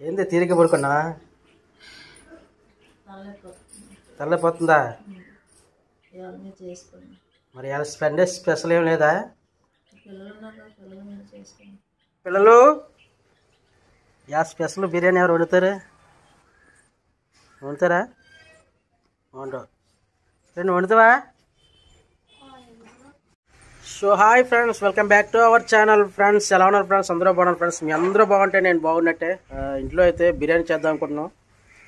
ఏంది తీరిక పడుకున్నా? తల్లపోతుందా మరి ఎలా సండే స్పెషల్ ఏం లేదా? పిల్లలు యా స్పెషల్ బిర్యానీ ఎవరు వండుతారు? వండుతారా? వండు. రెండు వండుతావా? So hi friends welcome back to our channel friends. ఎలా ఉన్నారు ఫ్రెండ్స్? అందరూ బాగున్నారు ఫ్రెండ్స్? మీ అందరూ బాగుంటే నేను బాగున్నట్టే. ఇంట్లో అయితే బిర్యానీ చేద్దాం అనుకుంటున్నాం.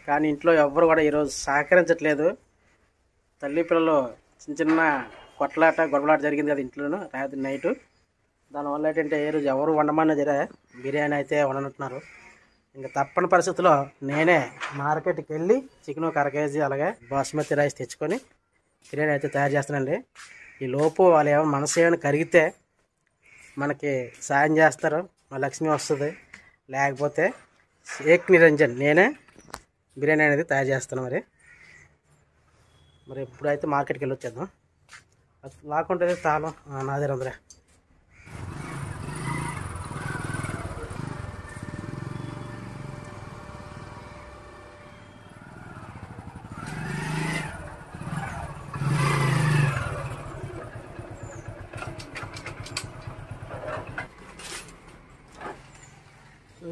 కానీ ఇంట్లో ఎవ్వరు కూడా ఈరోజు సహకరించట్లేదు. తల్లి పిల్లలు చిన్న చిన్న కొట్లాట గొడవలాట జరిగింది కదా ఇంట్లోనూ రాత్రి నైటు. దానివల్ల ఏంటంటే ఈ రోజు ఎవరు వండమన్నా జరే బిర్యానీ అయితే వండనుంటున్నారు. ఇంకా తప్పని పరిస్థితిలో నేనే మార్కెట్కి వెళ్ళి చికెన్ కర కేజీ అలాగే బాస్మతి రైస్ తెచ్చుకొని బిర్యానీ అయితే తయారు చేస్తానండి. ఈ లోపు వాళ్ళు ఏమో మనసు ఏమైనా కరిగితే మనకి సాయం చేస్తారు. మా లక్ష్మి వస్తుంది. లేకపోతే ఏక్ నిరంజన్ నేనే బిర్యానీ అనేది తయారు చేస్తాను మరి. మరి ఇప్పుడైతే మార్కెట్కి వెళ్ళి వచ్చేద్దాం. లాక్కుంటుంది తాళం. ఆ,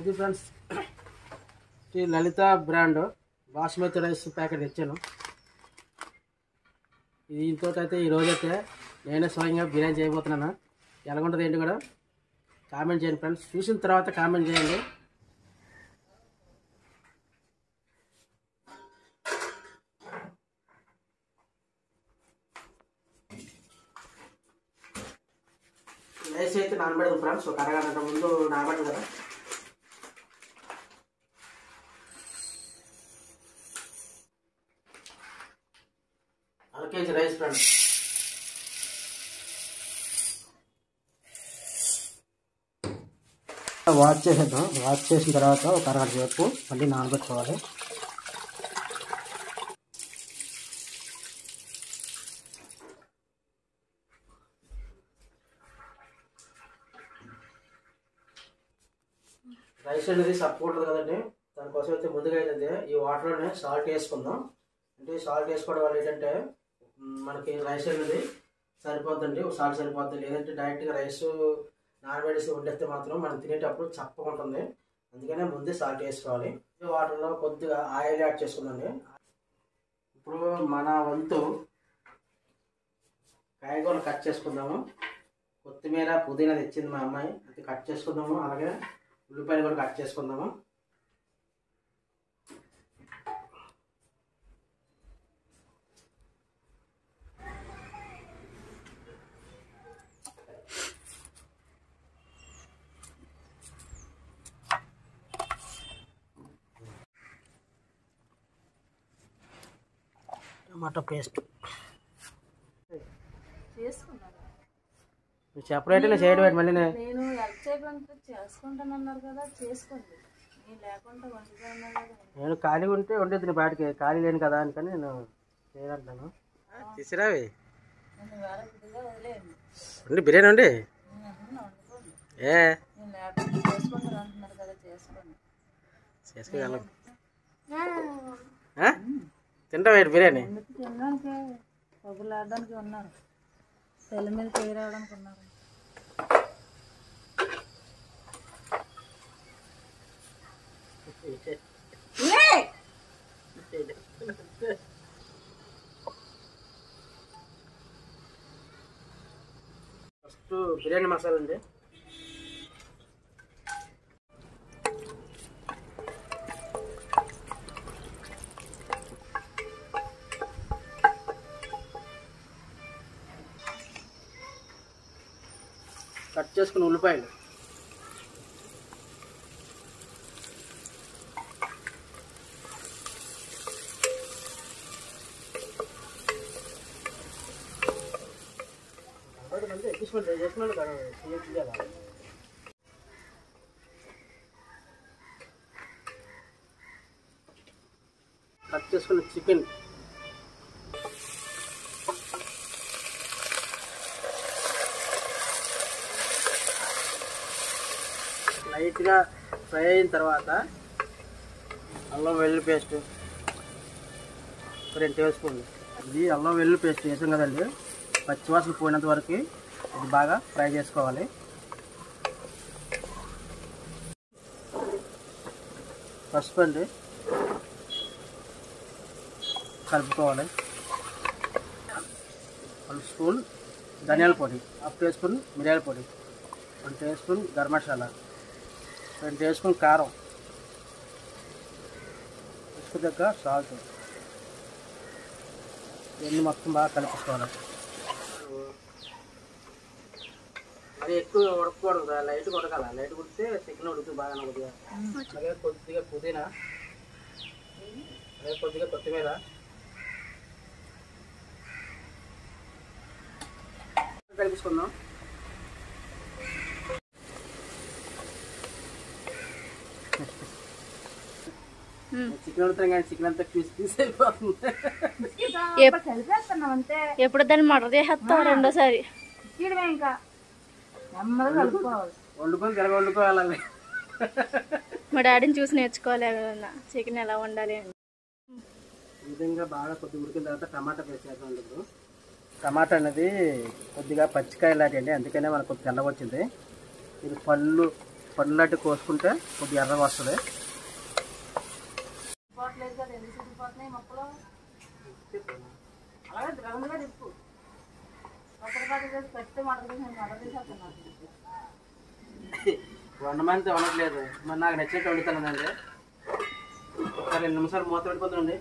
ఇది ఫ్రెండ్స్ ఈ Lalitha brand basmati rice packet తెచ్చాను. దీంతో అయితే ఈరోజైతే నేనే స్వయంగా బిర్యానీ చేయబోతున్నాను. ఎలాగుంటుంది ఏంటి కూడా కామెంట్ చేయండి ఫ్రెండ్స్ చూసిన తర్వాత కామెంట్ చేయండి. రైస్ అయితే నానబెడదు ఫ్రెండ్స్ ఒక అరగంట ముందు నానబెడదు కదా అర కేజీ రైస్ ఫ్రెండ్స్ వాష్ చేసేద్దాం. వాష్ చేసిన తర్వాత ఒక అరగంట సేపు మళ్ళీ నానబెట్టుకోవాలి. రైస్ అనేది సపోర్ట్ కదండి. దానికోసం అయితే ముందుగా ఏంటంటే ఈ వాటర్లోనే సాల్ట్ వేసుకుందాం. అంటే సాల్ట్ వేసుకోవడం వల్ల ఏంటంటే మనకి రైస్ అనేది సరిపోద్దండి. సాల్ట్ సరిపోద్ది. లేదంటే డైరెక్ట్గా రైస్ నానబెడేసి వండేస్తే మాత్రం మనం తినేటప్పుడు చప్పగా ఉంటుంది. అందుకనే ముందే సాల్ట్ వేసుకోవాలి వాటర్లో కొద్దిగా ఆయిల్ యాడ్ చేసుకుందండి. ఇప్పుడు మన వంతు కాయగూరలు కట్ చేసుకుందాము. కొత్తిమీర పుదీనా తెచ్చింది మా అమ్మాయి. అది కట్ చేసుకుందాము. అలాగే ఉల్లిపాయలు కూడా కట్ చేసుకుందాము. Tomato paste. నేను చేయడం మళ్ళీ నేను? నేను హెల్ప్ చేయకుండా చేసుకుంటానన్నారు కదా చేసుకోండి. నేను లేకుండా వండుతా ఉన్నారు కదా నేను. ఖాళీ ఉంటే ఉండేది నీ బాటికి ఖాళీ లేను కదా అందుకని నేను చేయాలంటాను వదిలేయండి ఉండి బిర్యానీ ఉండి ఏ? నేను లేకుండా చేసుకుంటాను అంటున్నారు కదా చేసుకోండి చేసుకోగలం తింటావు ఏంటి బిర్యానీ? తినడానికి? ఉన్నారు. తెల్ల మీద చేయి రావడానికి ఉన్నారు. ఫస్ట్ బిర్యానీ మసాలా అండి. కట్ చేసుకున్న ఉల్లిపాయలు. చేసుకున్నాడు కదా కట్ చేసుకున్న చికెన్. మంచిగా ఫ్రై అయిన తర్వాత అల్లం వెల్లుల్లి పేస్ట్. రెండు టేబుల్ స్పూన్లు. ఇది అల్లం వెల్లుల్లి పేస్ట్ వేసాం కదండి. పచ్చివాసన పోయినంత వరకు ఇది బాగా ఫ్రై చేసుకోవాలి. పసుపు అండి. కలుపుకోవాలి. వన్ స్పూన్ ధనియాల పొడి. హాఫ్ టీ స్పూన్ మిరియాల పొడి. One teaspoon garam masala. రెండు టీ స్పూన్ కారం. ఇసుకు దగ్గర సాల్ట్. ఇవన్నీ మొత్తం బాగా కలిపించుకోవాలి అది ఎక్కువ ఉడకూడదు లైట్ ఉడకాల. లైట్ ఉడితే చికెన్ ఉడుకుతుంది బాగా కొద్దిగా అలాగే కొద్దిగా పుదీనా. అలాగే కొద్దిగా కొత్తిమీర. కలిపించుకుందాం చికెన్ ఉడుతాం కానీ చికెన్ అంతా పీస్ పీస్ అయిపోతుంది. కలిపేస్తున్నాం అంతే ఎప్పుడు దాన్ని మటర్ చేసేస్తాం రెండోసారి. తీయడమే ఇంకా నెమ్మదిగా కలుపుకోవాలి. వండుకొని తిరగ వండుకోవాలి మా డాడీని చూసి నేర్చుకోవాలి చికెన్ ఎలా వండాలి అని. విధంగా బాగా కొద్దిగా ఉడికిన తర్వాత టమాటా ఇప్పుడు. టమాటా అనేది కొద్దిగా పచ్చికాయ లాంటి అండి. అందుకనే మనకు కొద్దిగా తెల్లగా వచ్చింది. ఇది పళ్ళు పళ్ళు లాంటి కోసుకుంటే కొద్దిగా ఎర్రగా వస్తుంది. పోవట్లేదు కదా ఎందుకు సిగ్గిపోతున్నాయి మొక్కలు. అలాగే రౌండ్గా తిప్పు ఒకటి పది చేసి పెట్టి మడత తీసి మడత తీసేస్తున్నాను. వండమంతే వండట్లేదు మరి నాకు నచ్చినట్టు వండుతానండి. ఒక రెండు నిమిషాలు మూత పెట్టుకుంటుందండి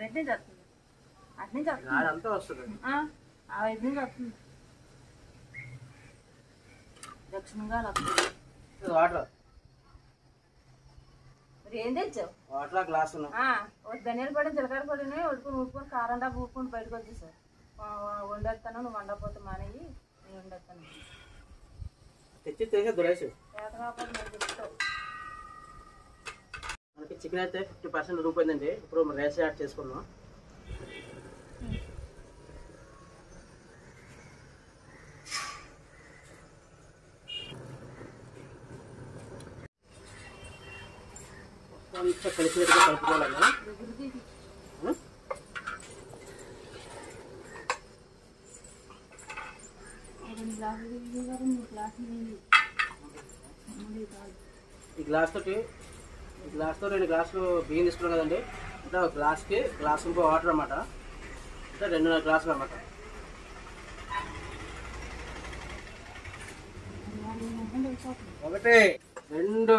రెండు నుంచి వస్తుంది అటు నుంచి వస్తుంది అంతా వస్తుంది. ఆ, వైపు నుంచి వస్తుంది దక్షిణంగా వస్తుంది. వాటర్. ఏం తెచ్చావు? వాటర్ గ్లాస్ ధనియాల పొడి జీలకర్ర పొడిని ఉడుకుని ఉడుకుని కారం డాబు ఊపుకొని బయటకు వచ్చేసారు వండేస్తాను నువ్వు వండకపోతే మానేయి నేను వండేస్తాను. తెచ్చి తెచ్చి దురేసి మనకి చికెన్ అయితే ఫిఫ్టీ పర్సెంట్ రూపోయిందండి ఇప్పుడు రైస్ యాడ్ చేసుకుందాం అంతా కలిసినట్టుగా కలుపుకోవాలన్నా? ఈ గ్లాస్ తోటి ఈ గ్లాస్తో రెండు గ్లాసులు బియ్యం తీసుకున్నాం కదండి. అంటే ఒక గ్లాస్కి గ్లాస్ ఇంకో వాటర్ అన్నమాట. అంటే రెండున్నర గ్లాసులు అన్నమాట. ఒకటి రెండు.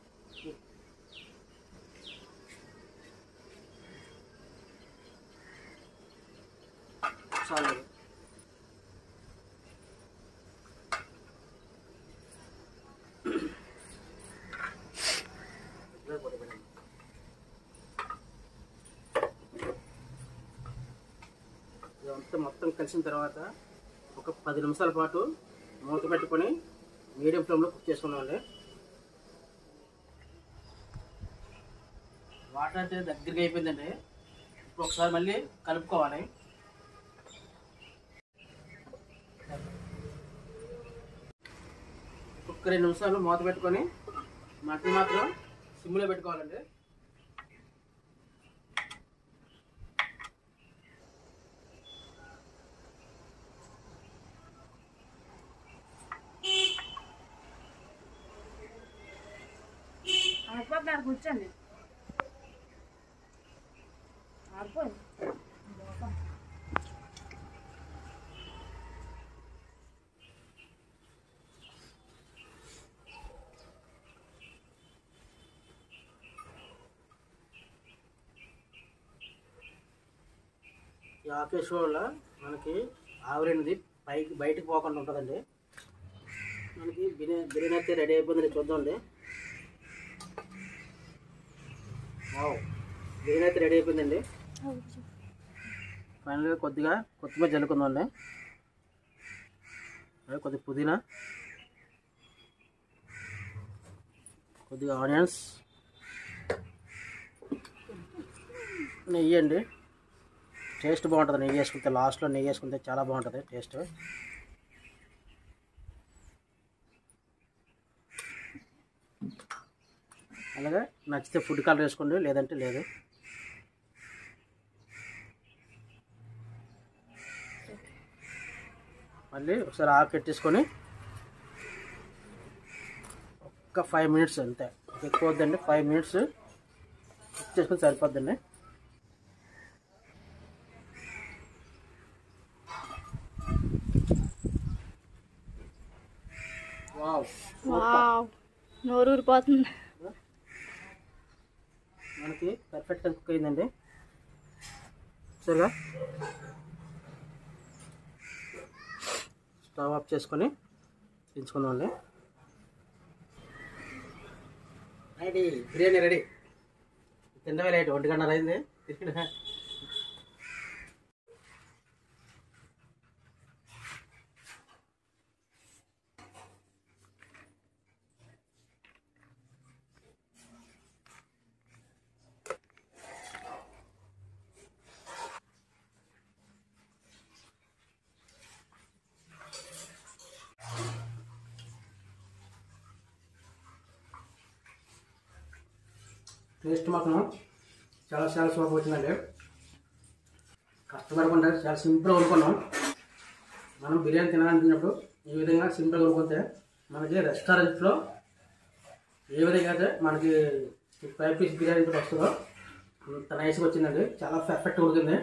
అంతా మొత్తం కలిసిన తర్వాత ఒక పది నిమిషాల పాటు మూత పెట్టుకొని మీడియం ఫ్లేమ్లో కుక్ చేసుకున్నామండి వాటర్ అయితే దగ్గరగా అయిపోయిందండి. ఇప్పుడు ఒకసారి మళ్ళీ కలుపుకోవాలి. ఒక రెండు నిమిషాలు మూత పెట్టుకొని మట్టి మాత్రం సిమ్లో పెట్టుకోవాలండి. ఆడిపోతే కూర్చోండి. ఈ ఆకేష్ వల్ల మనకి ఆవిరైనది పైకి బయటకు పోకుండా ఉంటుందండి. మనకి బిర్యానీ బిర్యానీ అయితే రెడీ అయిపోయిందని చూద్దామండి. గ్రీన్ అయితే రెడీ అయిపోయిందండి. ఫైనల్గా కొద్దిగా కొత్తిమీర జల్లుకుందండి కొద్దిగా పుదీనా. కొద్దిగా ఆనియన్స్. నెయ్యి అండి. టేస్ట్ బాగుంటుంది. నెయ్యి వేసుకుంటే లాస్ట్లో నెయ్యి వేసుకుంటే చాలా బాగుంటుంది టేస్ట్. అలాగే నచ్చితే ఫుడ్ కలర్ వేసుకోండి లేదంటే లేదు. మళ్ళీ ఒకసారి ఆకు పెట్టేసుకొని ఒక్క ఫైవ్ మినిట్స్ అంతే. ఎక్కువ వద్దండి ఫైవ్ మినిట్స్ కుక్ చేసుకొని సరిపోద్దండి. వావ్ వావ్ నోరు ఊరిపోతుంది మనకి పర్ఫెక్ట్గా కుక్ అయిందండి. సరిగా స్టవ్ ఆఫ్ చేసుకొని పెంచుకుందామండి రెడీ బిర్యానీ రెడీ. తిన్నవే లేట్ ఒంటి గంటన్నర అయింది. టేస్ట్ మాత్రం చాలా చాలా సూపర్ వచ్చిందండి. కష్టపడకుండా చాలా సింపుల్గా వండుకున్నాం. మనం బిర్యానీ తినాలనుకున్నప్పుడు ఈ విధంగా సింపుల్గా వండుకుంటే మనకి రెస్టారెంట్లో ఏ విధంగా అయితే మనకి ఫైవ్ పీస్ బిర్యానీ వస్తుందో అంత నైస్గా వచ్చిందండి. చాలా పర్ఫెక్ట్గా ఉడికింది